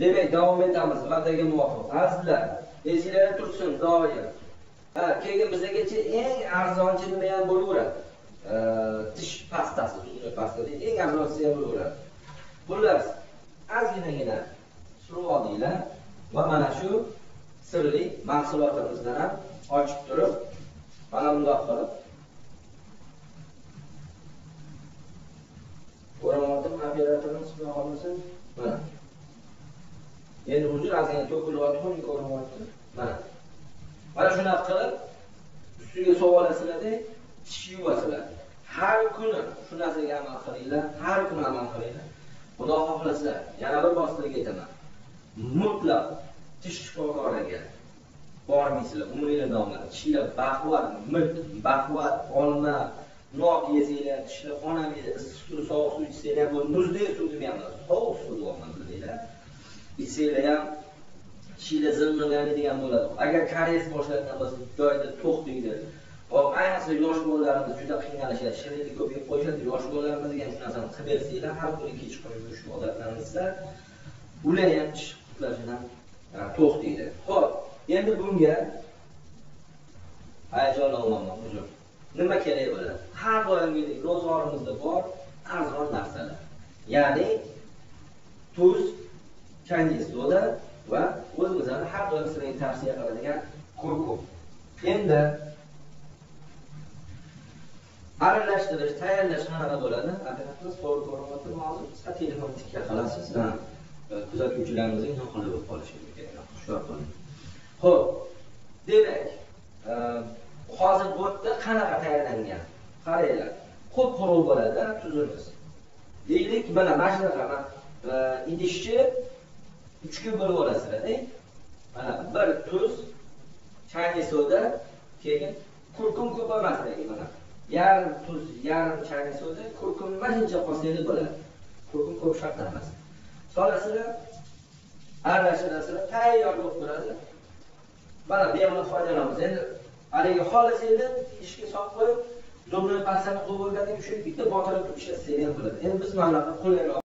demak davom etamiz. Va'daga muvofiq. Azizlar esinglarda tursin doim. Ha keyin bizagacha eng arzonchi nima ham bo'laveradi? Tish pastasi. Zubni eng arzonchisi ham bo'laveradi. Xullas ozginagina surib oldinglar va mana shu sirli mahsulotimizdan ham ochib turib mana bundoq qilib. Ko'ramoqdim operatorimiz xudo xohlasa mana endi hujur ozgina to'kilyapti ham ko'rinyapti mana. Mana shunaqa qilib ustiga sovolasizlarda tish yuvasizlar. Har kuni shu narsaga amal qilinglar har kuni amal qilinglar. Xudo xohlasa yana bir bor sizlarga aytaman mutlaq tish shifokoriga bormaysizlar umringlar davomida. Tishlar baquvvat milt baquvvat olma nok yesanglar tishlar qonamaydi issiq suv sovuq suv ichsanglar bu muzdek suvni ham sovuq suv deyapman ichsanglar ham tishinglar zing'illanadigan bo'ladi. Agar karies boshlangan bo'lsa joyida to'xtaydi hop ayniqsa yosh bolalarimiz juda qiynalishadi shirinlik ko'p yeb qo'yishadi. Yosh bolalarimizga ham shu narsani qilib bersanglar har kuni kechqurun shu odatlansa ular ham tish qutlashidan e, to'xtaydi ho'p endi bunga hayajonlanmayman hujur nima kerak bo'ladi? Har doimgidek ro'zg'orimizda bor arzon narsalar. Ya'ni tuz changi soda va o'zimizni har doim sizlarga tavsiya qiladigan kurkum endi aralashtirish tayyorlash qanaqa bo'ladi? Operatorimiz to'g'ri ko'ryaptimi hozir telefon tikka qilasiz kuzatuvchilarimizga noqulay bo'lib qolishi kerak hushyor qiling ho'p demak hozir bu yerda qanaqa tayyorlangan? Qaranglar qo'p quruq bo'ladi tuzimiz. Deylik mana mana shunaqa idishni uchga bo'lib olasizlarda mana bir tuz chayniy soda keyin kurkum ko'p emas mana. Yarim tuz yarim chayniy soda kurkum mana qolsangiz bo'ladi kurkum ko'p shart emas. Solasizlar aralashtirasizlar tayyor bo'lib turadi. Mana bemalol foydalanamiz endi haligi xohlasanglar idishga solib qo'yib zubni pastani quvib bo'lgandan keyin bitta botirib ishlatsangiz ham bo'ladi. Endi biz mana bunaqa qulayroq